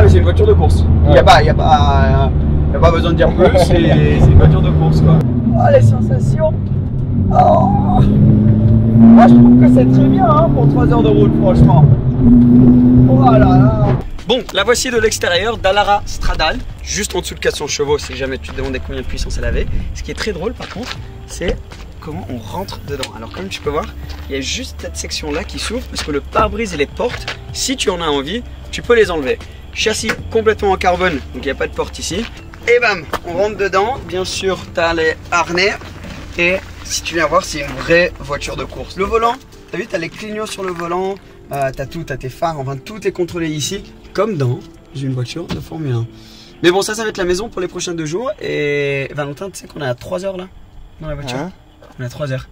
Ah, mais c'est une voiture de course. Il n'y a, pas- y a, pas- y a pas besoin de dire plus, c'est une voiture de course quoi. Oh, les sensations Oh Moi je trouve que c'est très bien hein, pour 3 heures de route, franchement. Oh là là Bon, la voici de l'extérieur d'Alara Stradal, juste en dessous de 400 chevaux si jamais tu te demandais combien de puissance elle avait. Ce qui est très drôle par contre, c'est comment on rentre dedans. Alors comme tu peux voir, il y a juste cette section là qui s'ouvre parce que le pare-brise et les portes, si tu en as envie, tu peux les enlever. Châssis complètement en carbone, donc il n'y a pas de porte ici. Et bam, on rentre dedans. Bien sûr, tu as les harnais. Et si tu viens voir, c'est une vraie voiture de course. Le volant, tu as vu, tu as les clignots sur le volant, euh, tu as tout, tu as tes phares, enfin tout est contrôlé ici, comme dans une voiture de Formule 1. Mais bon, ça, ça va être la maison pour les prochains deux jours. Et Valentin, tu sais qu'on est à 3 heures là dans la voiture On est à 3 heures.